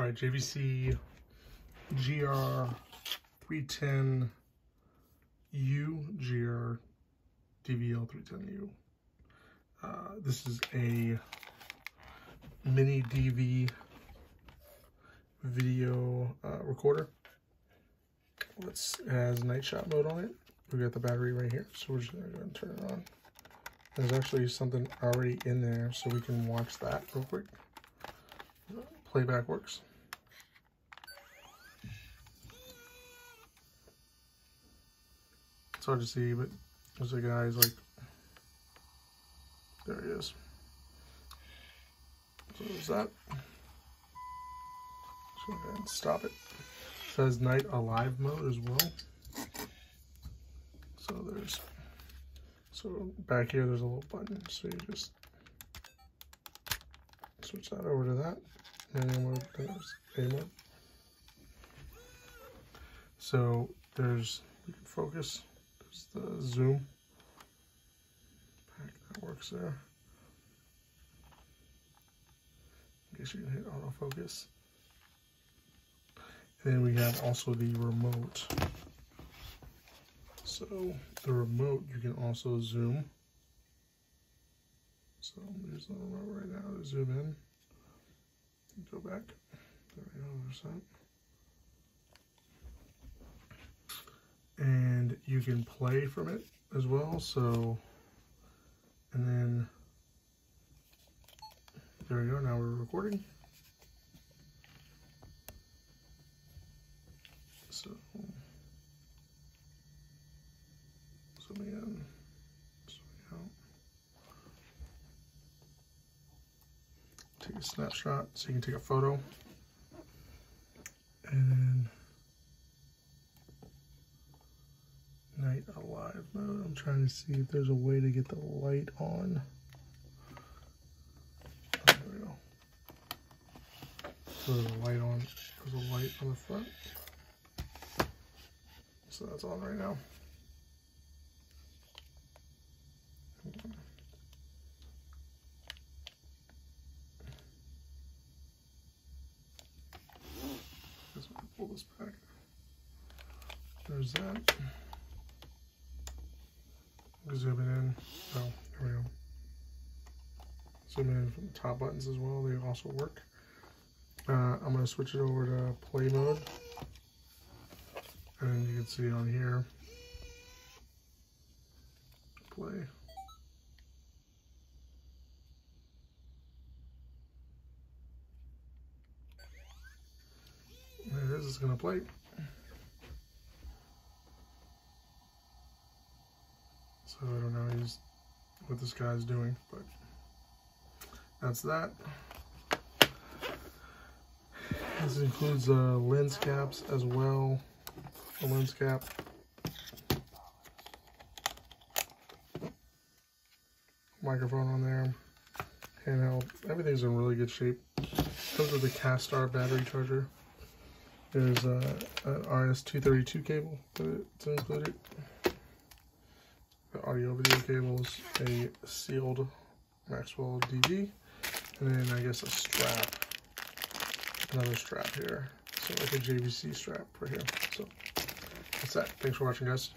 All right, JVC GR310U, GR DVL310U. Uh, this is a mini DV video uh, recorder. Let's it has night shot mode on it. We got the battery right here, so we're just gonna go and turn it on. There's actually something already in there, so we can watch that real quick. Playback works. It's hard to see, but there's a guy guy's like, there he is. So there's that. So stop it. it. Says night alive mode as well. So there's, so back here there's a little button. So you just switch that over to that. And then there's A mode. So there's, we can focus. The zoom. Back, that works there. I guess you can hit autofocus. And then we have also the remote. So the remote, you can also zoom. So I'm use the remote right now to zoom in. Go back. There we go, there's that. And you can play from it as well. So, and then there we go, now we're recording. So, zooming in, out. Take a snapshot so you can take a photo. And then night alive mode. I'm trying to see if there's a way to get the light on. Oh, there we go. So there's a light on. There's a light on the front. So that's on right now. Pull this back. There's that. Zooming in. Oh, here we go. Zoom in from the top buttons as well. They also work. Uh, I'm going to switch it over to play mode. And you can see on here, play. There it is, it's gonna play. So I don't know what this guy's doing, but that's that. This includes uh, lens caps as well the lens cap. Microphone on there. Handheld. Everything's in really good shape. Comes with a Castar battery charger. There's a, an RS-232 cable that's included. Audio video cables, a sealed Maxell DV, and then I guess a strap. Another strap here. So like a JVC strap right here. So that's that. Thanks for watching, guys.